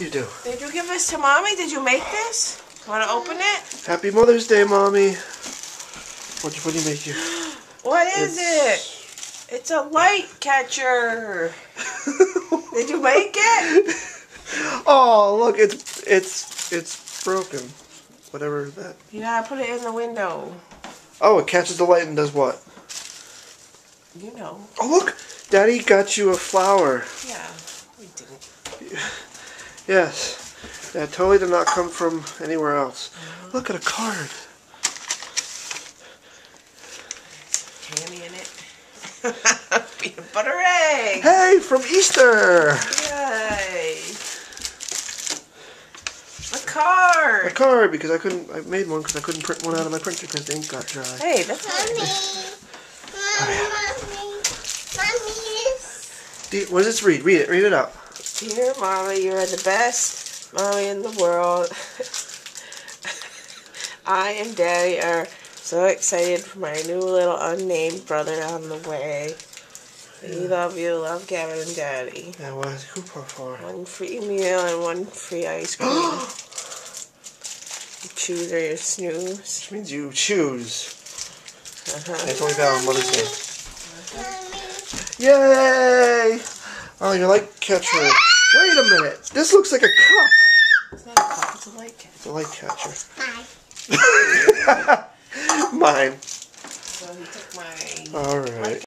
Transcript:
You do. Did you give this to mommy? Did you make this? Want to open it? Happy Mother's Day, Mommy. What, what do you make you? What is It's- it? It's a light catcher. Did you make it? oh, look, it's it's it's broken. Whatever that. You gotta put it in the window. Oh, it catches the light and does what? You know. Oh, look, Daddy got you a flower. Yeah. We didn't. Yes. That totally did not come from anywhere else. Look at a card. Candy in it. Peanut butter egg. Hey, from Easter. Yay. A card. A card. card because I couldn't. I made one because I couldn't print one out of my printer because the ink got dry. Hey, that's Mommy. Mommy. Mommy. D- What does this read? Read it. Read it out. Dear Mommy, you're the best mommy in the world. I and Daddy are so excited for my new little unnamed brother on the way. We love you, love Gavin and Daddy. That was coupon for. One free meal and one free ice cream. you choose or you snooze. Which means you choose. Uh-huh. It's only found on Mother's Day. Mommy. Yay! Oh, you're like catcher. Wait a minute. This looks like a cup. It's not a cup, it's a light catcher. It's a light catcher. Bye. Mine. So he took my All right.